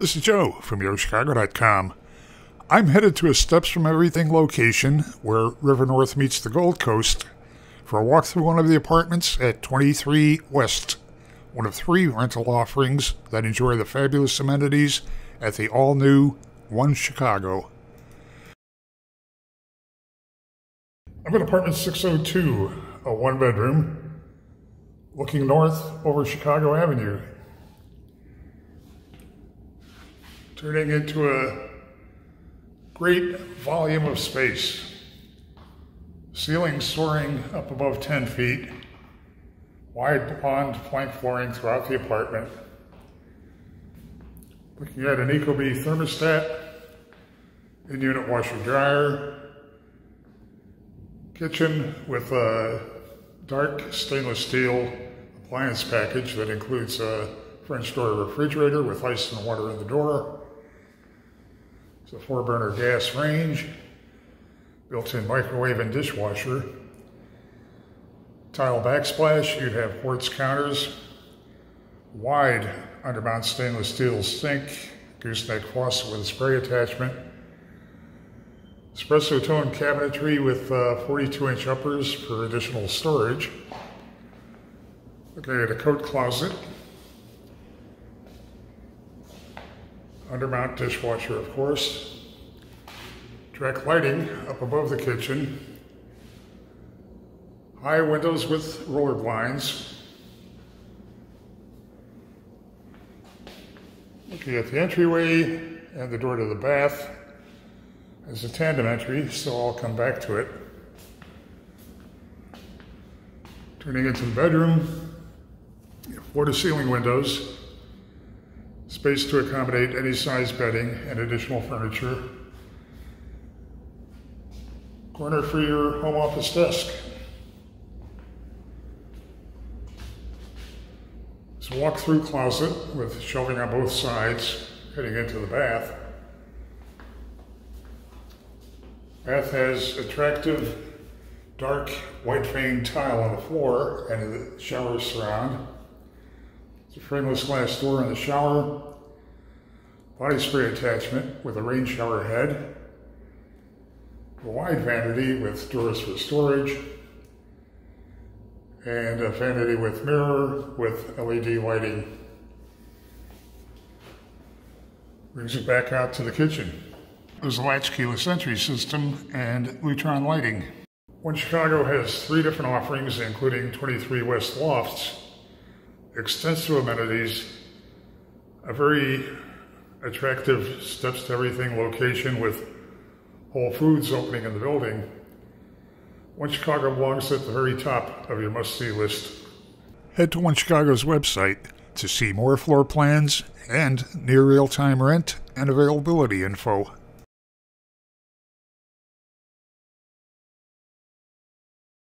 This is Joe from YoChicago.com. I'm headed to a Steps from Everything location where River North meets the Gold Coast for a walk through one of the apartments at 23 West, one of three rental offerings that enjoy the fabulous amenities at the all new One Chicago. I'm at apartment 602, a one bedroom, looking north over Chicago Avenue. Turning into a great volume of space. Ceiling soaring up above 10 feet. Wide pond plank flooring throughout the apartment. Looking at an Ecobee thermostat, in-unit washer dryer, kitchen with a dark stainless steel appliance package that includes a French door refrigerator with ice and water in the door, a four burner gas range, built-in microwave and dishwasher. Tile backsplash, you'd have quartz counters, wide undermount stainless steel sink, gooseneck faucet with a spray attachment, espresso tone cabinetry with uh, 42 inch uppers for additional storage. Okay, a coat closet, undermount dishwasher, of course. Direct lighting up above the kitchen. High windows with roller blinds. Looking at the entryway and the door to the bath. There's a tandem entry, so I'll come back to it. Turning into the bedroom, floor to ceiling windows, space to accommodate any size bedding and additional furniture. Corner for your home office desk. It's a walk-through closet with shelving on both sides heading into the bath. Bath has attractive dark white veined tile on the floor and the shower surround. It's a frameless glass door in the shower, body spray attachment with a rain shower head, a wide vanity with doors for storage, and a vanity with mirror with LED lighting. Brings it back out to the kitchen. There's a latch keyless entry system and Lutron lighting. One Chicago has three different offerings, including 23 West Lofts, extensive amenities, a very attractive steps to everything location with Whole Foods opening in the building. One Chicago belongs at the very top of your must-see list. Head to One Chicago's website to see more floor plans and near real-time rent and availability info.